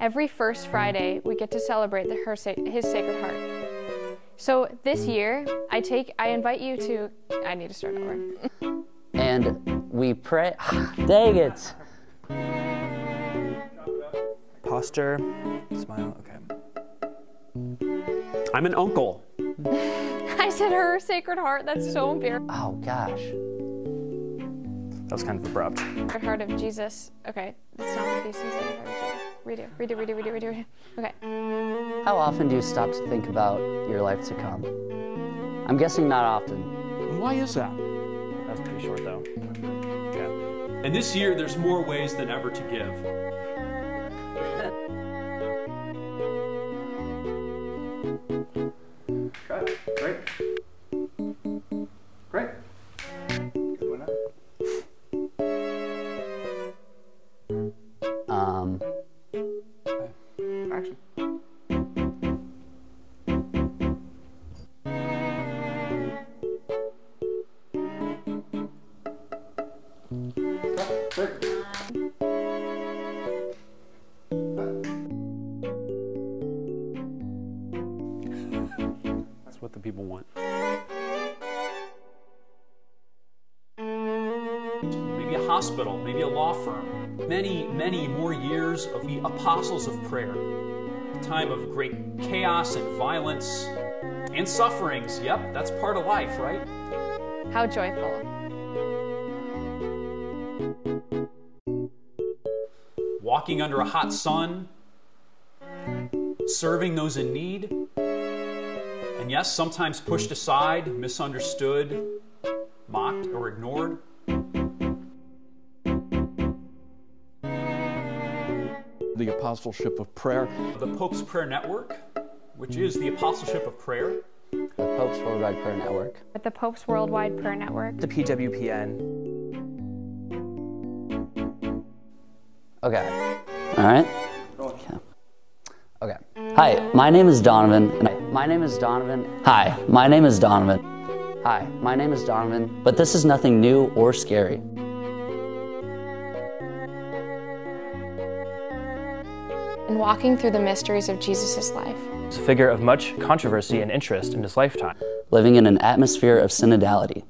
every first Friday we get to celebrate the, her, his Sacred Heart. So this year, I take, I invite you to. I need to start over. and we pray. Dang it! Posture, smile. Okay. I'm an uncle. I said her Sacred Heart. That's so embarrassing. Oh gosh. That was kind of abrupt. Sacred Heart of Jesus. Okay, that's not the thesis. Redo, redo, redo, redo, redo, redo. Okay. How often do you stop to think about your life to come? I'm guessing not often. Why is that? That's pretty short though. Yeah. And this year, there's more ways than ever to give. Okay, great. Great. Action. That's what the people want. Maybe a hospital, maybe a law firm. Many, many more years of the apostles of prayer. A time of great chaos and violence and sufferings. Yep, that's part of life, right? How joyful. Walking under a hot sun, serving those in need, and yes, sometimes pushed aside, misunderstood, mocked, or ignored. The apostleship of prayer. The Pope's Prayer Network, which is the apostleship of prayer. the Pope's Worldwide Prayer Network. With the Pope's Worldwide Prayer Network. The PWPN. Okay. All right. Okay. Okay. Hi, my name is Donovan. and I- My name is Donovan. Hi, my name is Donovan. Hi, my name is Donovan. But this is nothing new or scary. and walking through the mysteries of Jesus' life. He's a figure of much controversy and interest in his lifetime. Living in an atmosphere of synodality.